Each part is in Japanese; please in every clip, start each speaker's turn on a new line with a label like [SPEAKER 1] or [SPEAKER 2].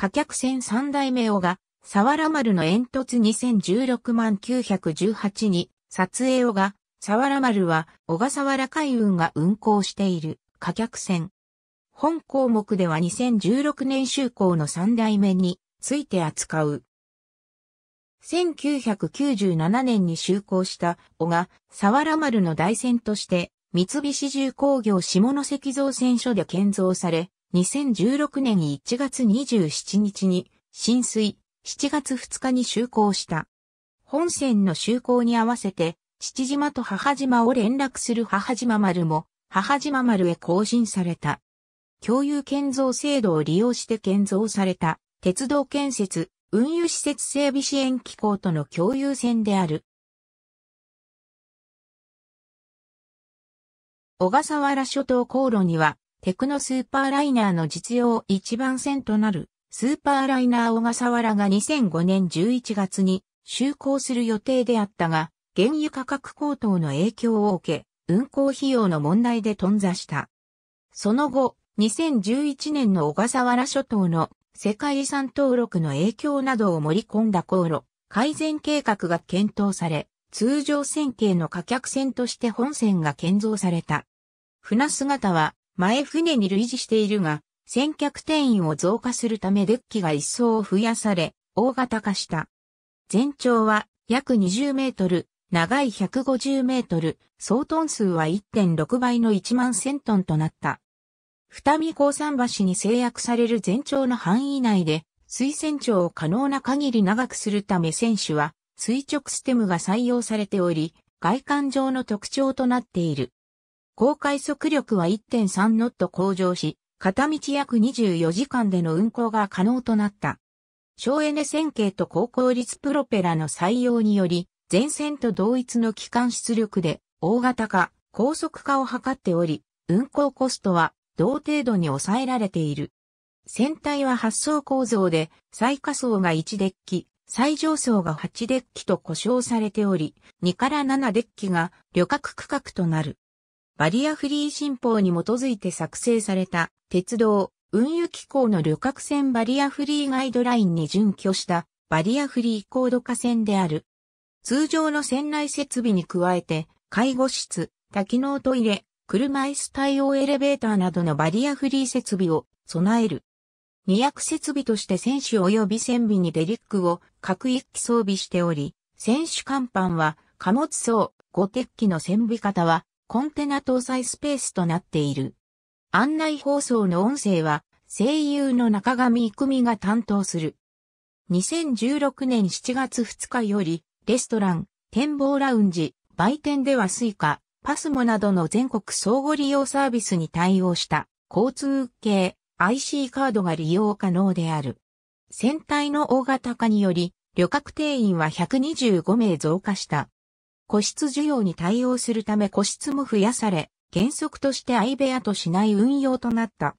[SPEAKER 1] 貨客船三代目小が、沢原丸の煙突2016万918に、撮影小が、沢原丸は小笠原海運が運航している貨客船。本項目では2016年就航の三代目について扱う。1997年に就航した小が、沢原丸の台船として、三菱重工業下関造船所で建造され、2016年1月27日に、浸水、7月2日に就航した。本線の就航に合わせて、父島と母島を連絡する母島丸も、母島丸へ更新された。共有建造制度を利用して建造された鉄道建設、運輸施設整備支援機構との共有線である。小笠原諸島航路には、テクノスーパーライナーの実用一番線となる、スーパーライナー小笠原が2005年11月に就航する予定であったが、原油価格高騰の影響を受け、運航費用の問題で頓挫した。その後、2011年の小笠原諸島の世界遺産登録の影響などを盛り込んだ航路、改善計画が検討され、通常線形の貨客船として本線が建造された。船姿は前船に類似しているが、先客定員を増加するためデッキが一層増やされ、大型化した。全長は約20メートル、長い150メートル、総トン数は1.6倍の1万1000トンとなった。二見高山橋に制約される全長の範囲内で、水船長を可能な限り長くするため船首は垂直ステムが採用されており、外観上の特徴となっている。高快速力は1.3ノット向上し、片道約24時間での運行が可能となった。省エネ線形と高効率プロペラの採用により、前線と同一の機関出力で大型化、高速化を図っており、運行コストは同程度に抑えられている。船体は発送構造で、最下層が1デッキ、最上層が8デッキと故障されており、2から7デッキが旅客区画となる。バリアフリー新法に基づいて作成された鉄道運輸機構の旅客船バリアフリーガイドラインに準拠したバリアフリーコード化船である。通常の船内設備に加えて、介護室、多機能トイレ、車椅子対応エレベーターなどのバリアフリー設備を備える。二役設備として選手及び船尾にデリックを各一機装備しており、選手甲板は貨物層5鉄機の船尾型はコンテナ搭載スペースとなっている。案内放送の音声は声優の中上育美が担当する。2016年7月2日よりレストラン、展望ラウンジ、売店ではスイカ、パスモなどの全国相互利用サービスに対応した交通系 IC カードが利用可能である。船体の大型化により旅客定員は125名増加した。個室需要に対応するため個室も増やされ、原則として相部屋としない運用となった。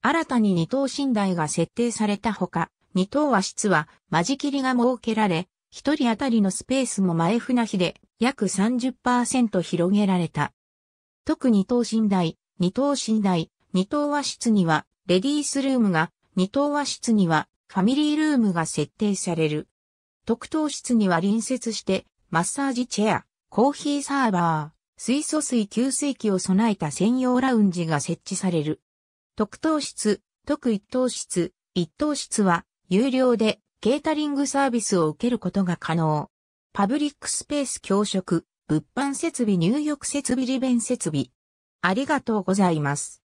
[SPEAKER 1] 新たに二等寝台が設定されたほか、二等和室は間仕切りが設けられ、一人当たりのスペースも前船比で約30%広げられた。特に等寝台、二等寝台、二等和室にはレディースルームが、二等和室にはファミリールームが設定される。特等室には隣接してマッサージチェア、コーヒーサーバー、水素水給水器を備えた専用ラウンジが設置される。特等室、特一等室、一等室は有料でケータリングサービスを受けることが可能。パブリックスペース教職、物販設備入浴設備利便設備。ありがとうございます。